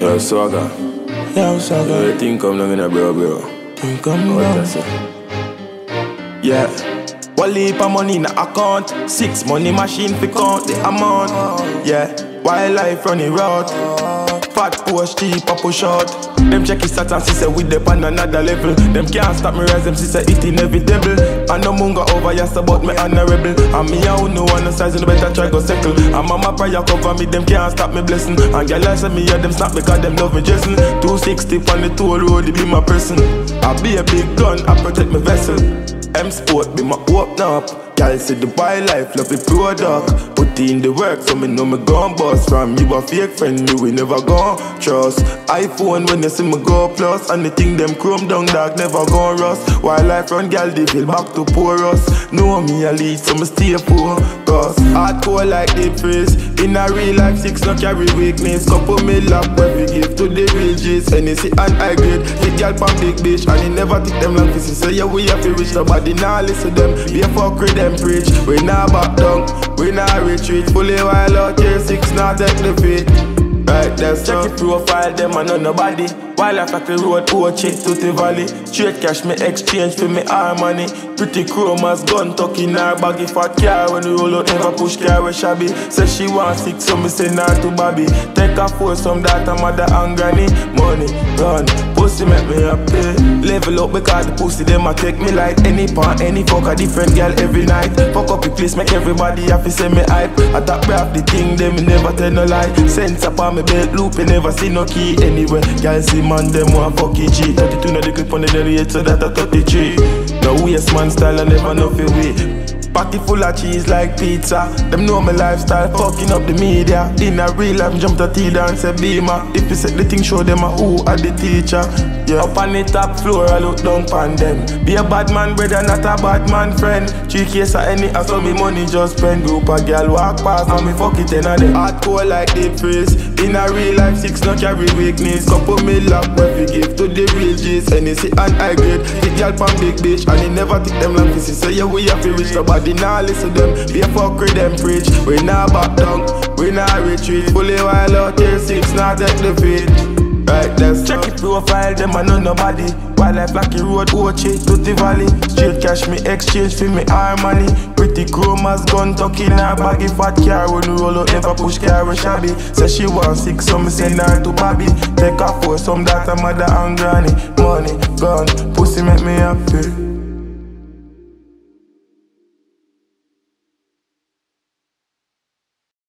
Yo, Swagga. Yo, Swagga. Everything come down in a bro, bro. Think I'm What down. Say? Yeah. One leap of money in the account. Six money machine fi count the amount. Oh. Yeah. Wildlife running route. Fat push cheap or push out. Them check his stats and see say we dep on another level. Them can't stop me rise, them see say it inevitable. And no munga over yes about me honorable. And me I who know one no size, you better try go settle. And mama prayer cover me, them can't stop me blessing. And girl I say me yeah them snap me, because them love me dressing. 260 on the toll road, it be my person. I be a big gun, I protect my vessel. M Sport be my open up. Girl say the wildlife love the product. Put in the work so me know me gon' bust from you a fake friend you we never gon' trust. iPhone when you see me go plus and the thing them chrome down dog never gon' rust. Wildlife run girl they feel back to porous. Know me a lead so me stay focused. Hardcore like the freeze. In a real life six no carry weakness. Couple me lap where we give to the real G's. NEC and I grade. Hit girl pam big bitch and it never take them long see. So yeah we have to reach nobody nah listen them. Be a fuck with them preach. We nah back down. We nah retreat. Fully wild out here six nah take the feet. Right, that's check the profile, them and not nobody. While I like the road, oh check to the valley. Straight cash me exchange for me money. Pretty chromas gun tuck in her baggy fat car when we roll out, never push car with shabby. Say she want six, so me send her to Bobby. Take her for some data, mother and granny. Money, run, pussy make me happy. Level up because the pussy them a take me like any part, any fuck a different girl every night. Fuck up the place, make everybody happy, say me hype. I talk off the thing, them me never tell no lie. Sense up on me belt loop, you never see no key anywhere. Girl see man, them want fuck G. 32 na the clip on the 38, so that a 33. No waste man style, I never know fi wait. Party full of cheese like pizza. Them know my lifestyle, fucking up the media. In a real life, jump to T and say beamer. If you set the thing, show them a who are the teacher. Yeah. Up on the top floor, I look down on them. Be a bad man, brother, not a bad man friend. Three case of any, I saw me money just spend. Group of girl walk past, and me fuck it in a them. Hardcore like the freeze. In a real life, six no carry weakness. Couple me lap where we give the real G's. NEC and high grade. Hit girl pam big bitch, and it never take them long see. So yeah, we have to reach nobody nah listen them. Be a fuck with them preach. We nah back down, we nah retreat. Fully wild out here, six nah take the feet. Right, that's check it profile, them I know nobody. Wildlife like a road, watch it to the valley. Straight cash me exchange for me money. Pretty chromas gun tuck in her baggy fat car when roll out, never push car with shabby. Say she want six, so me send her to Bobby. Take her for some data, mother and granny. Money, gun, pussy make me happy.